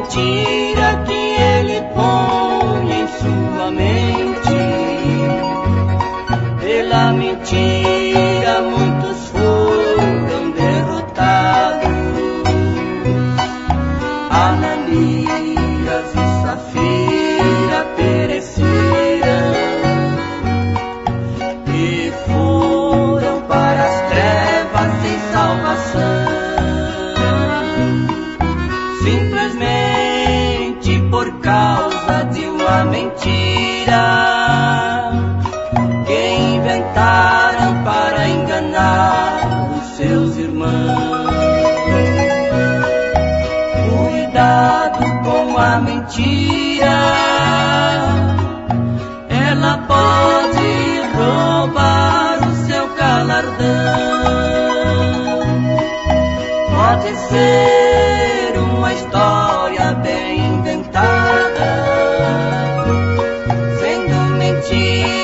mentira que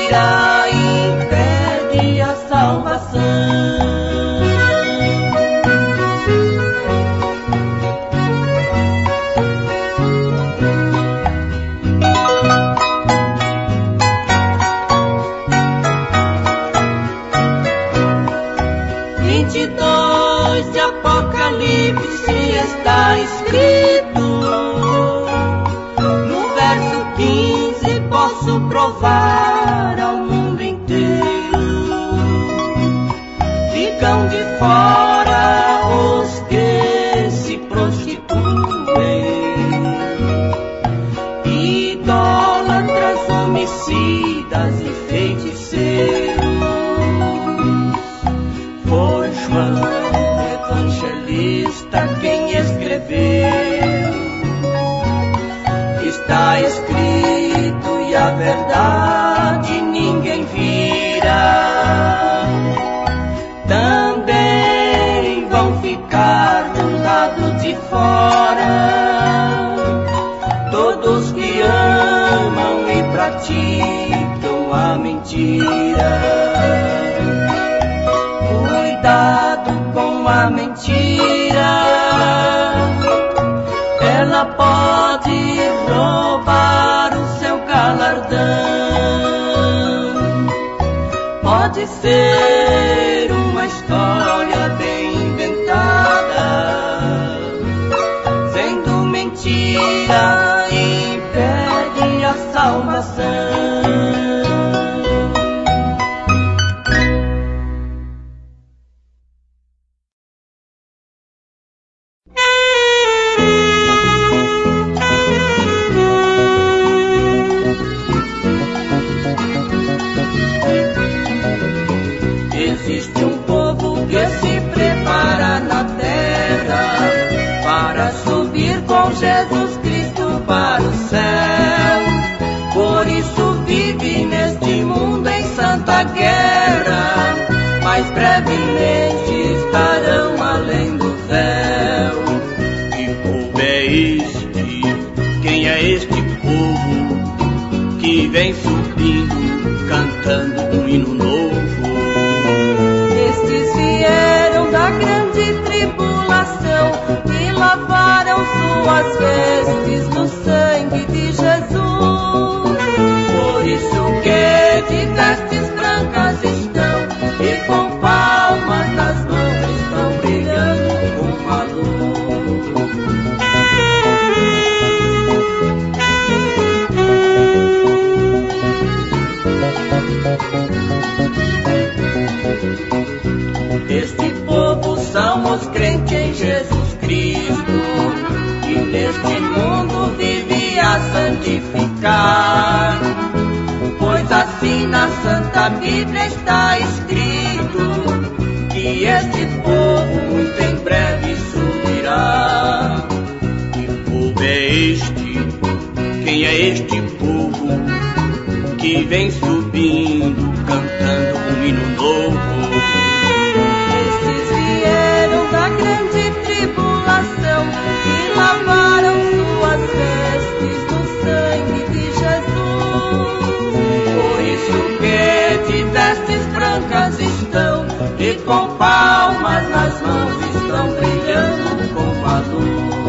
ira impede a salvação. fora todos que amam e praticam a mentira. Cuidado com a mentira, ela pode roubar o seu galardão. Pode ser Jesus Cristo para o céu. Por isso vive neste mundo em santa guerra, mas brevemente estarão além do céu. Que povo é este? Quem é este povo que vem subindo, cantando um hino novo? Suas vestes no sangue de Jesus. Por isso que de vestes brancas estão e com palmas nas mãos estão brilhando com a luz. Este povo são os crentes em Jesus que neste mundo vive a santificar. Pois assim na Santa Bíblia está escrito que este povo muito em breve subirá. Que povo é este? Quem é este povo que vem subindo, e com palmas nas mãos estão brilhando com a luz.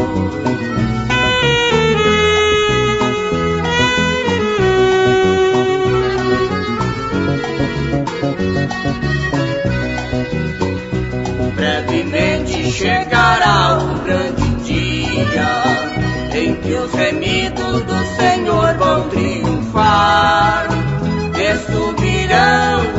Brevemente chegará o grande dia em que os remidos do Senhor vão triunfar e subirão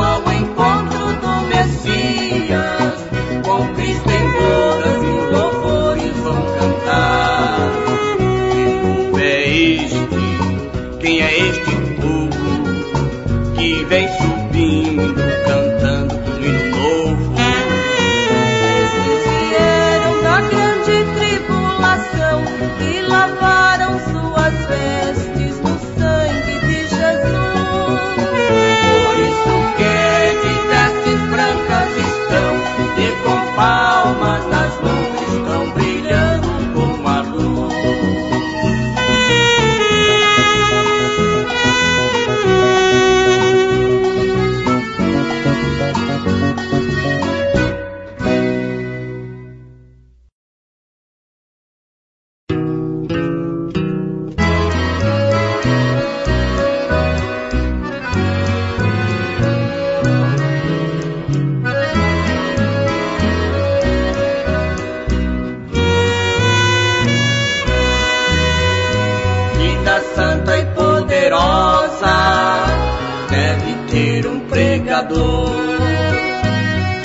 pregador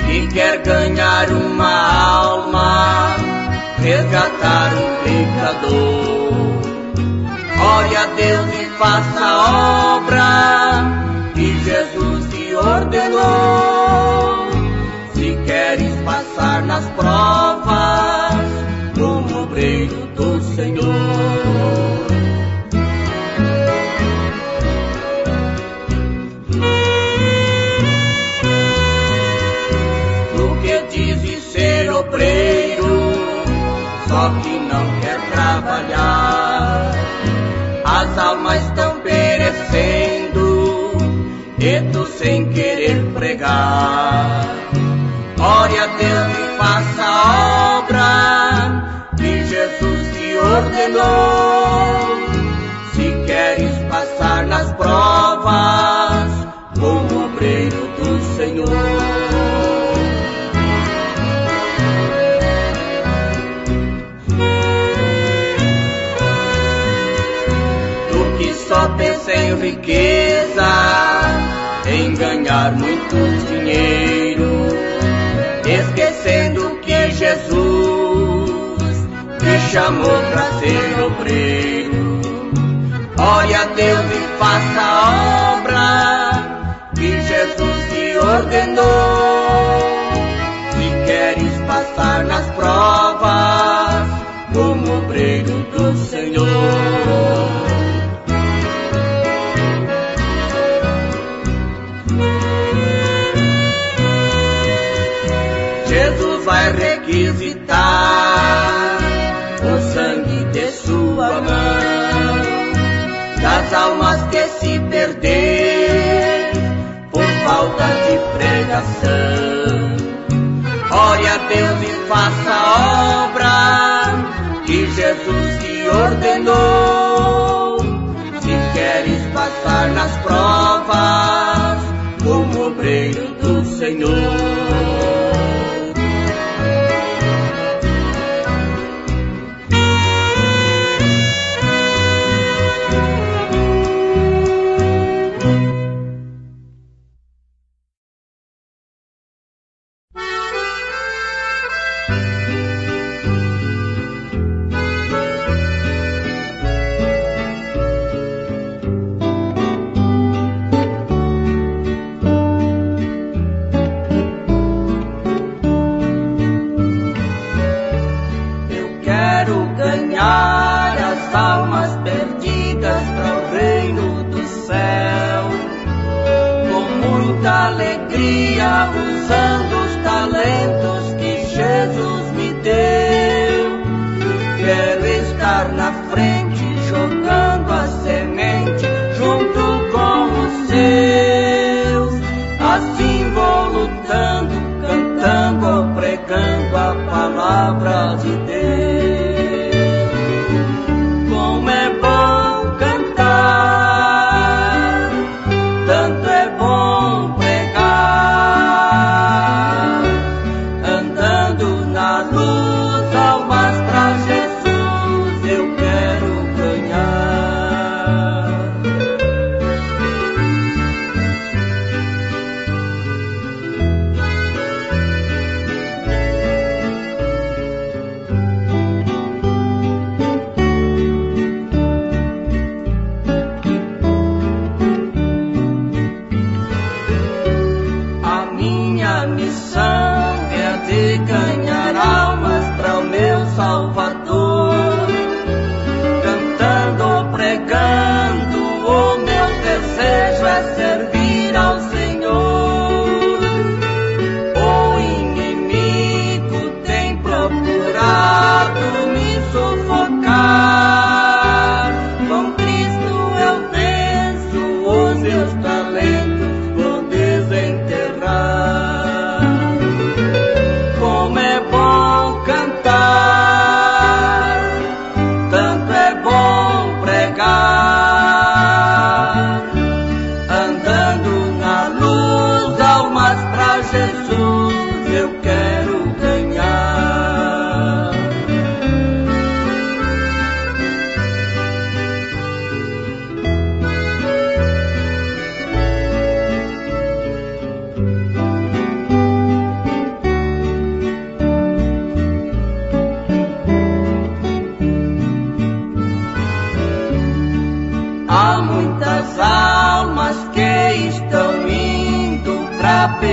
que quer ganhar uma alma, resgatar um pecador. Ore a Deus e faça a obra que Jesus te ordenou. Se queres passar nas provas sem querer pregar. Ore a Deus e faça a obra que Jesus te ordenou. Se queres passar nas provas em ganhar muito dinheiro, esquecendo que Jesus te chamou para ser obreiro. Ore a Deus e faça a obra que Jesus te ordenou. Se queres passar nas provas falta de pregação. Ore a Deus e faça a obra que Jesus te ordenou. Se queres passar nas provas como obreiro do Senhor. Na luz,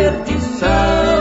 almas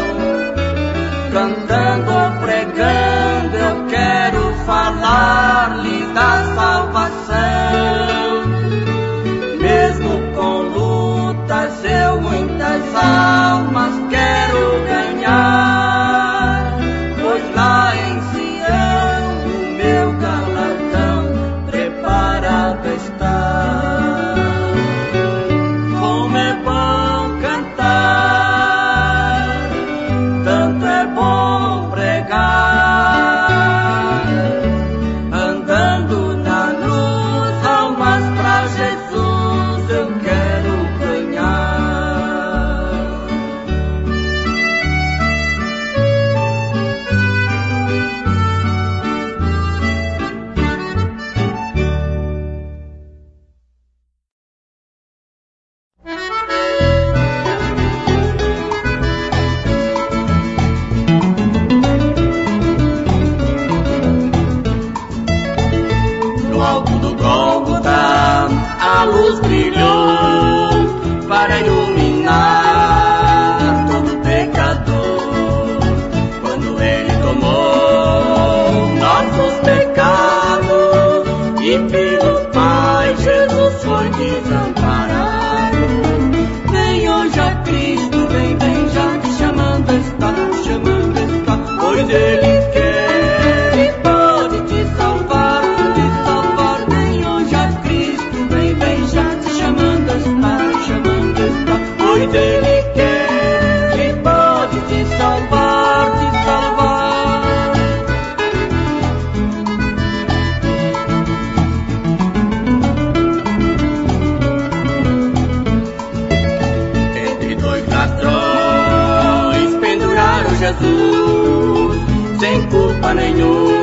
Senhor.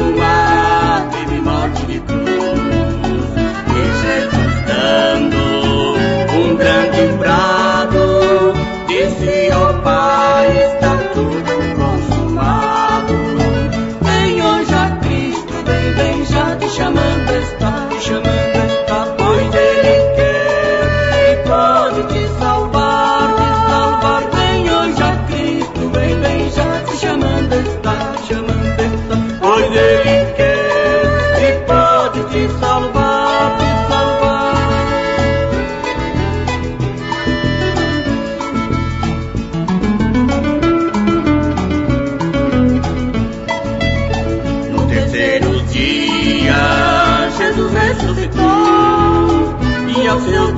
no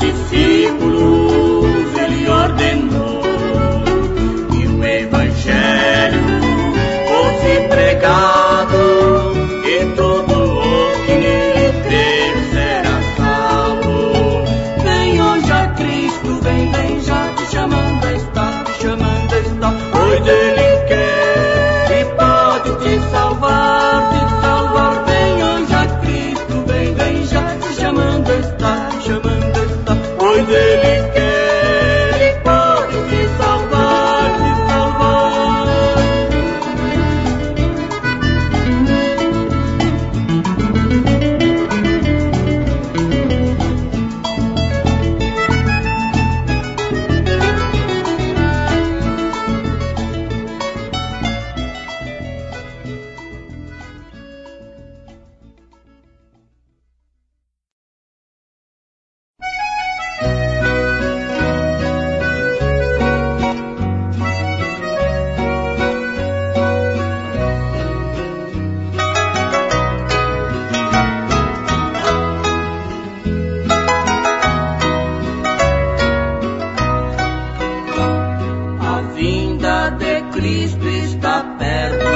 está perto,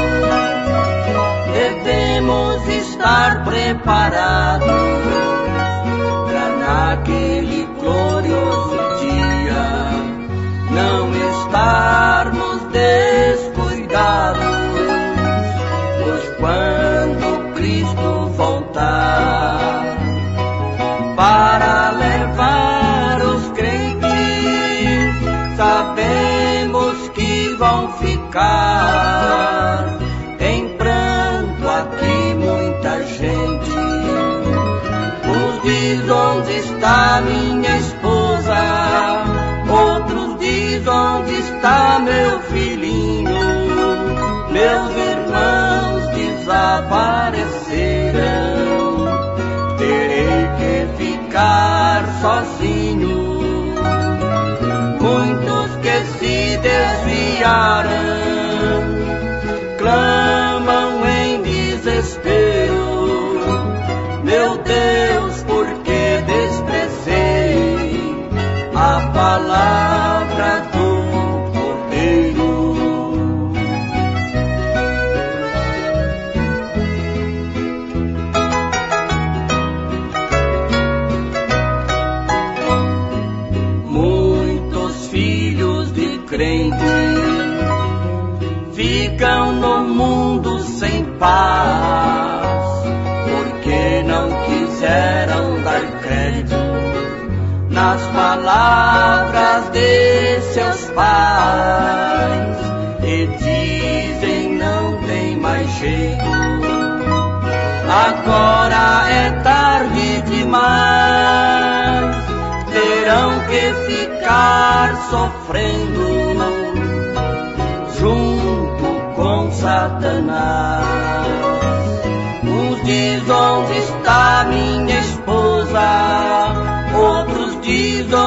devemos estar preparados. पे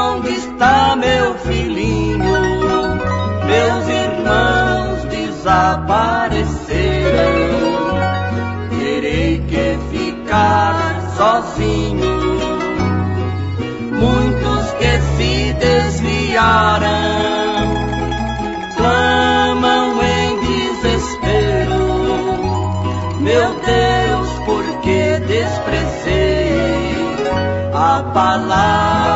onde está meu filhinho? Meus irmãos desapareceram. Terei que ficar sozinho. Muitos que se desviaram clamam em desespero. Meu Deus, por que desprezei a palavra?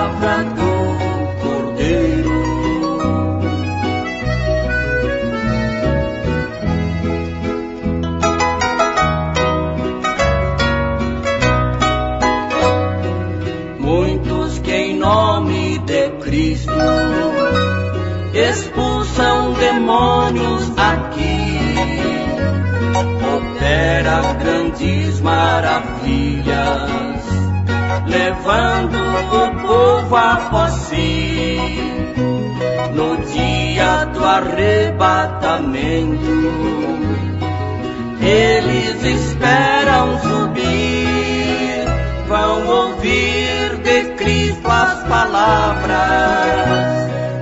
Maravilhas, levando o povo após si. No dia do arrebatamento, eles esperam subir, vão ouvir de Cristo as palavras.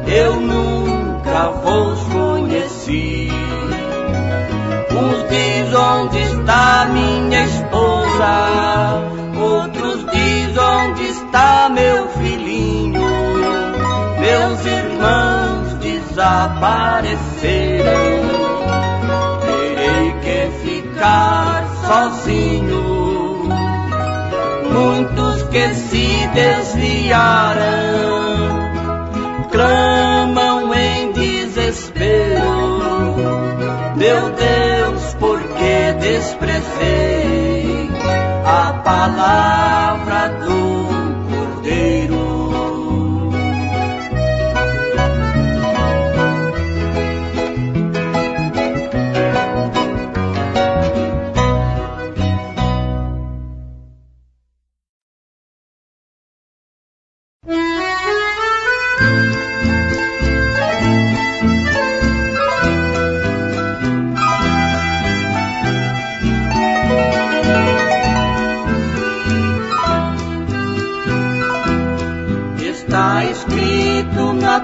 Eu nunca vos conheci. Uns diz onde está minha esposa, outros diz onde está meu filhinho. Meus irmãos desapareceram. Terei que ficar sozinho. Muitos que se desviaram clamam em desespero. Meu Deus, por que desprezei a palavra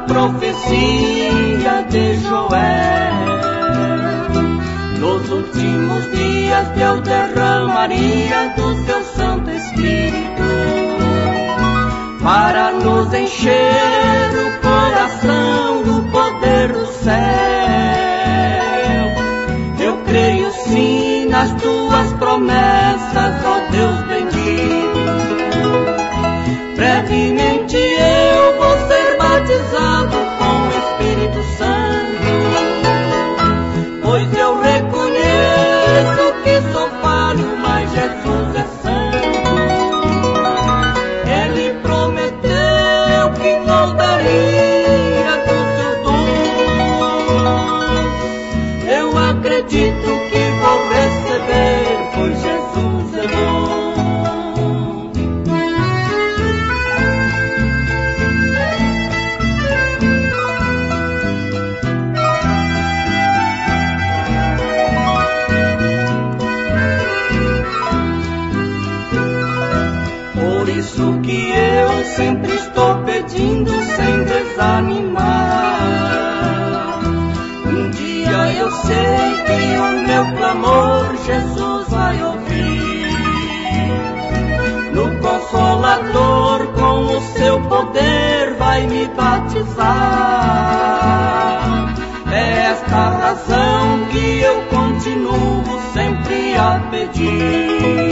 profecia de Joel. Nos últimos dias Deus derramaria do seu Santo Espírito para nos encher o coração do poder do céu. Eu creio sim nas tuas promessas, poder, vai me batizar. É esta razão que eu continuo sempre a pedir.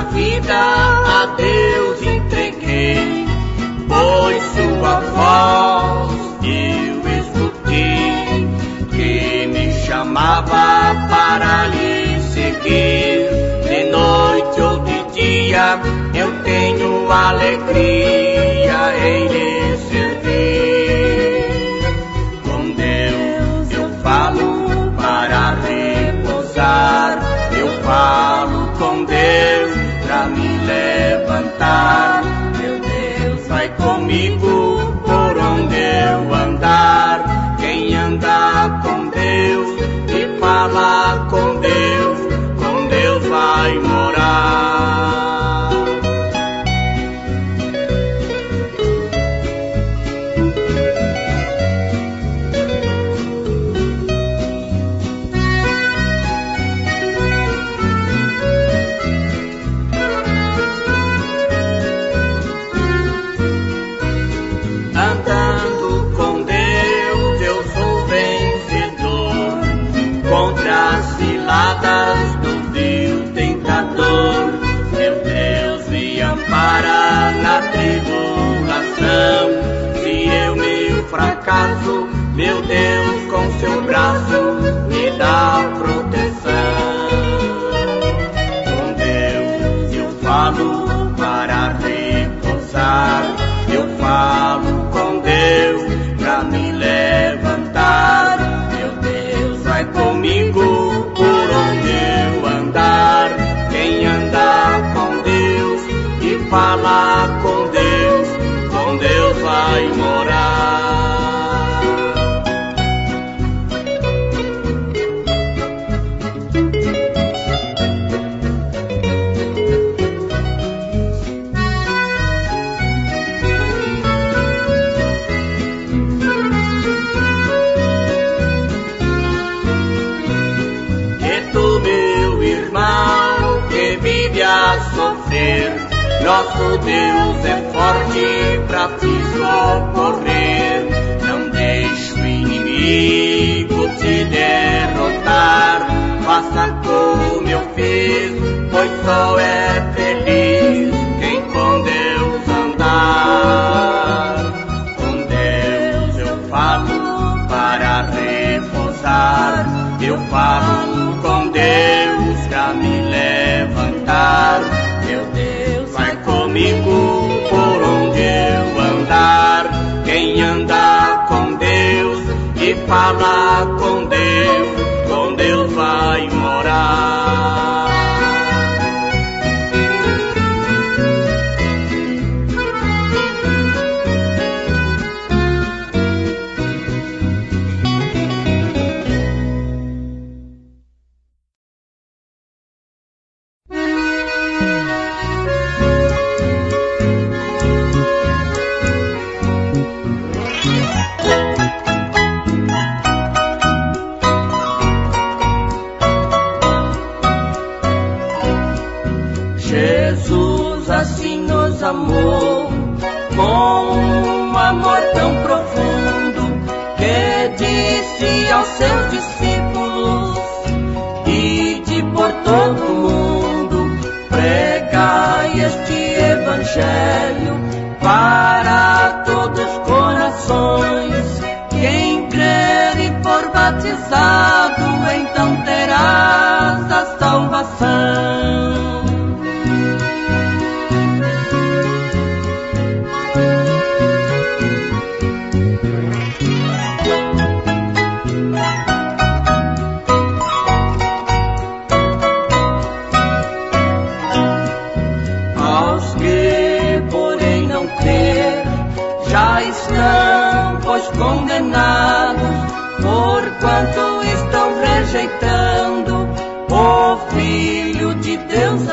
Minha vida a Deus entreguei, pois sua voz eu escutei, que me chamava para lhe seguir. De noite ou de dia eu tenho alegria em lhe Meu Deus vai comigo por onde eu andar. Quem anda com Deus e fala com Deus, com Deus vai morar. Andando com Deus eu sou vencedor contra as ciladas do vil tentador. Meu Deus me ampara na tribulação. Se eu me fracasso, meu Deus com seu braço me dá proteção. Nosso Deus é forte pra te socorrer. Não deixe o inimigo te derrotar. Faça como eu fiz, pois só é feliz quem com Deus andar. Com Deus eu falo para repousar. Eu falo vai comigo por onde eu andar. Quem anda com Deus e fala com Deus, com Deus vai morar.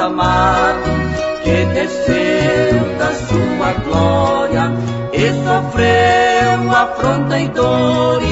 Amado que desceu da sua glória e sofreu afronta e dores,